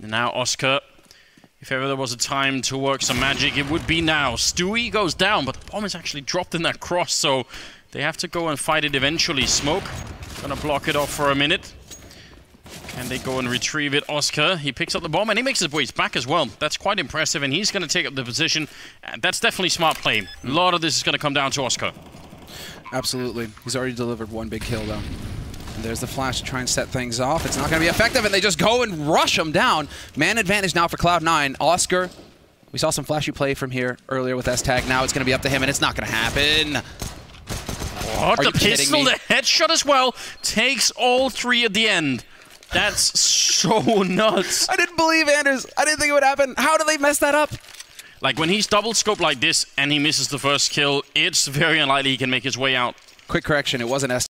And now oskar, if ever there was a time to work some magic, it would be now. Stewie goes down, but the bomb is actually dropped in that cross, so they have to go and fight it eventually. Smoke, gonna block it off for a minute. Can they go and retrieve it? oskar, he picks up the bomb and he makes his ways back as well. That's quite impressive, and he's going to take up the position. Uh, that's definitely smart play. A lot of this is going to come down to oskar. Absolutely. He's already delivered one big kill, though. And there's the flash to try and set things off. It's not going to be effective, and they just go and rush him down. Man advantage now for Cloud9. oskar, we saw some flashy play from here earlier with S-Tag. Now it's going to be up to him, and it's not going to happen. What? Are The pistol, the headshot as well, takes all three at the end. That's so nuts. I didn't believe Anders. I didn't think it would happen. How did they mess that up? Like, when he's double scoped like this and he misses the first kill, it's very unlikely he can make his way out. Quick correction, it wasn't S